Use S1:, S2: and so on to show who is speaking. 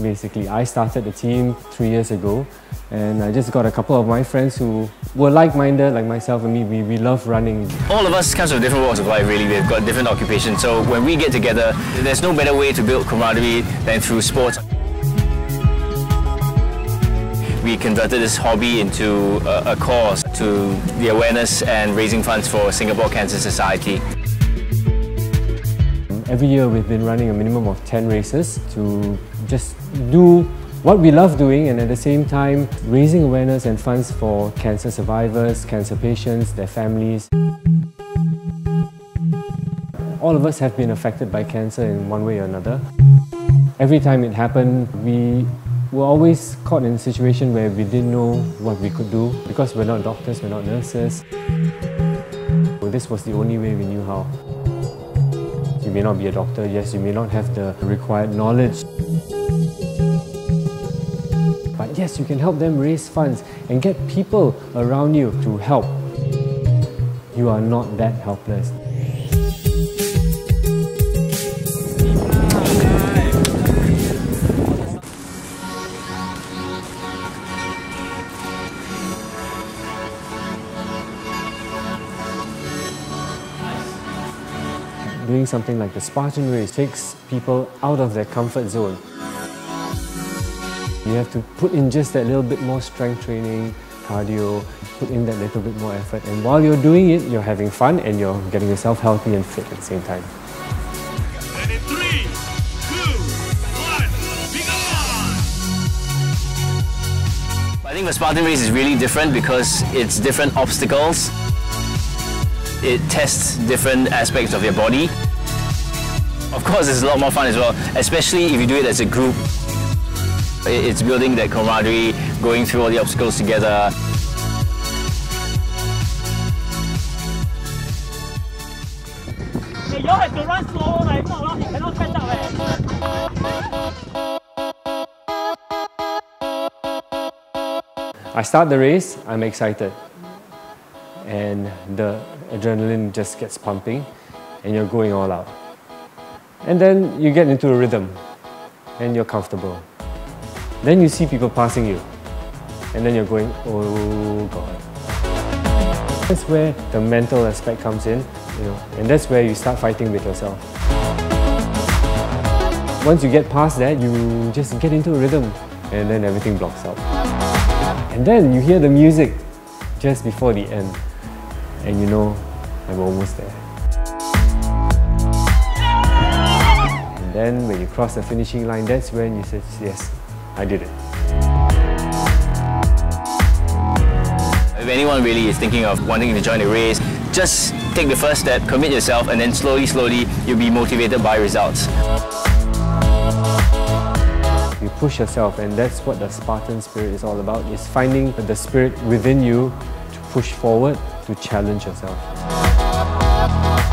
S1: basically. I started the team three years ago and I just got a couple of my friends who were like-minded, like myself and me. We, we love running.
S2: All of us comes from different walks of life really. We've got different occupations. So when we get together, there's no better way to build camaraderie than through sports. We converted this hobby into a, a cause to the awareness and raising funds for Singapore Cancer Society.
S1: Every year we've been running a minimum of 10 races to just do what we love doing and at the same time raising awareness and funds for cancer survivors, cancer patients, their families. All of us have been affected by cancer in one way or another. Every time it happened, we were always caught in a situation where we didn't know what we could do because we're not doctors, we're not nurses. This was the only way we knew how. You may not be a doctor, yes, you may not have the required knowledge. But yes, you can help them raise funds and get people around you to help. You are not that helpless. Doing something like the Spartan race takes people out of their comfort zone. You have to put in just that little bit more strength training, cardio, put in that little bit more effort. And while you're doing it, you're having fun and you're getting yourself healthy and fit at the same time.
S3: And in three, two, one,
S2: I think the Spartan race is really different because it's different obstacles it tests different aspects of your body. Of course, it's a lot more fun as well, especially if you do it as a group. It's building that camaraderie, going through all the obstacles together.
S4: Hey, you have to run slow, like, not, you cannot catch up.
S1: I start the race, I'm excited. And the adrenaline just gets pumping and you're going all out. And then you get into a rhythm and you're comfortable. Then you see people passing you and then you're going, oh God. That's where the mental aspect comes in, you know, and that's where you start fighting with yourself. Once you get past that, you just get into a rhythm and then everything blocks out. And then you hear the music just before the end and you know I'm almost there. And then when you cross the finishing line, that's when you say, yes, I did it.
S2: If anyone really is thinking of wanting to join a race, just take the first step, commit yourself, and then slowly, slowly, you'll be motivated by results.
S1: You push yourself, and that's what the Spartan spirit is all about, is finding the spirit within you to push forward, to challenge yourself.